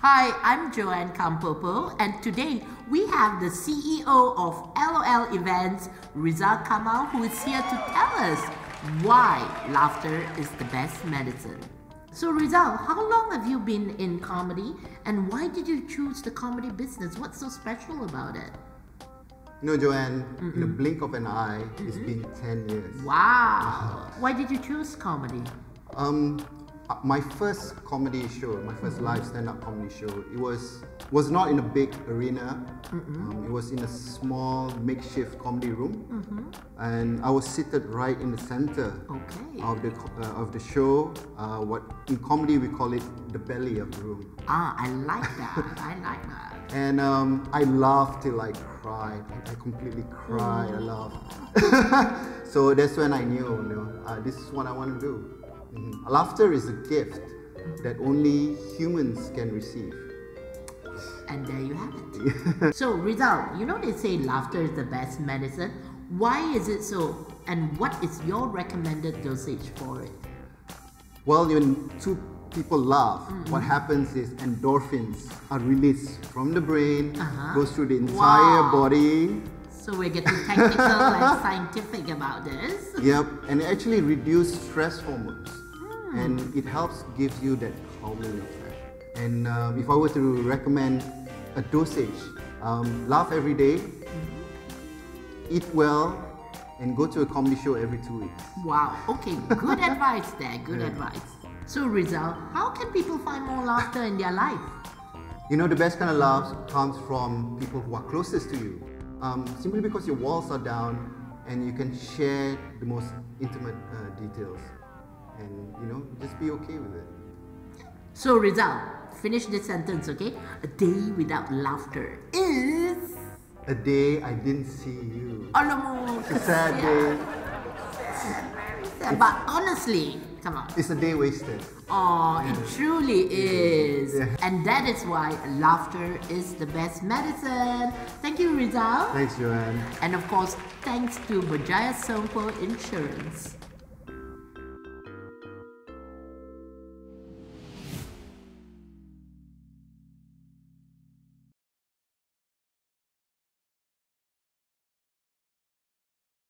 Hi, I'm Joanne Kam Poh Poh, and today we have the CEO of LOL Events, Rizal Kamal, who is here to tell us why laughter is the best medicine. So, Rizal, how long have you been in comedy, and why did you choose the comedy business? What's so special about it? Know, Joanne, in a blink of an eye, it's been 10 years. Wow! Why did you choose comedy? Um, my first comedy show, my 1st live stand-up comedy show, it was was not in a big arena. Um, it was in a small makeshift comedy room, and I was seated right in the center Okay. of the uh, of the show. Uh, what in comedy we call it the belly of the room. Ah, I like that. I like that. And um, I laughed till I cried. I, I completely cried. I laughed. so that's when I knew, you know, uh, this is what I want to do. Mhm. Laughter is a gift that only humans can receive. And there you have it. so, Rizal, you know they say laughter is the best medicine. Why is it so? And what is your recommended dosage for it? Well, when two people laugh, what happens is endorphins are released from the brain, Uh-huh. goes through the entire Wow. body. So we're getting technical and scientific about this. Yep, and it actually reduces stress hormones, and it helps gives you that calming effect. And um, if I were to recommend a dosage, um, laugh every day, eat well, and go to a comedy show every two weeks. Wow. Okay, good advice there. Good advice. So, Rizal, how can people find more laughter in their life? You know, the best kind of laughs comes from people who are closest to you. Um, simply because your walls are down and you can share the most intimate uh, details. And, you know, just be okay with it. So, Rizal, finish this sentence, okay? A day without laughter is. A day I didn't see you. Alamo. It's a sad day. But honestly, come on. It's a day wasted. Oh, it truly is. Yeah. And that is why laughter is the best medicine. Thank you, Rizal. Thanks, Joanne. And of course, thanks to Berjaya Sompo Insurance.